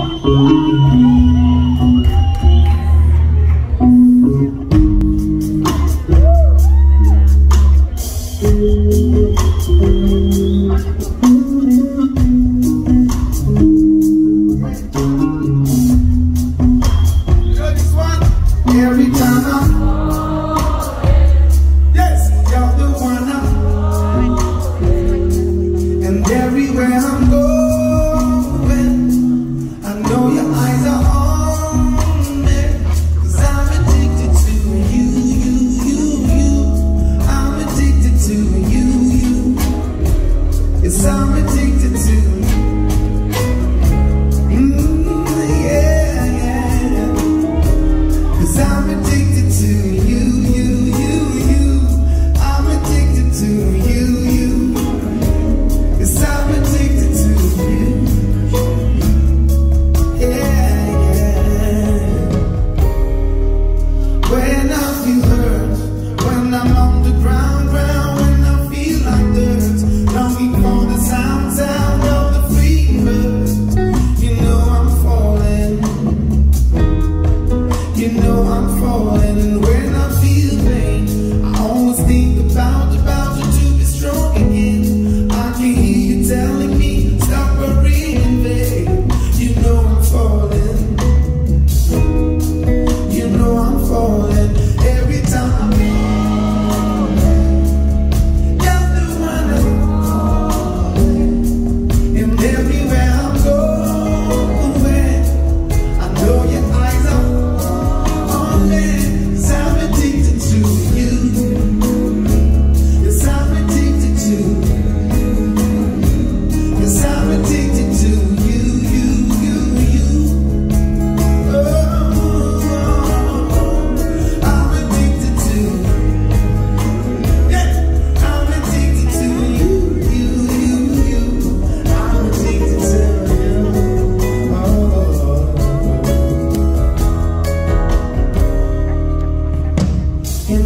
Thank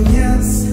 yes.